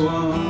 one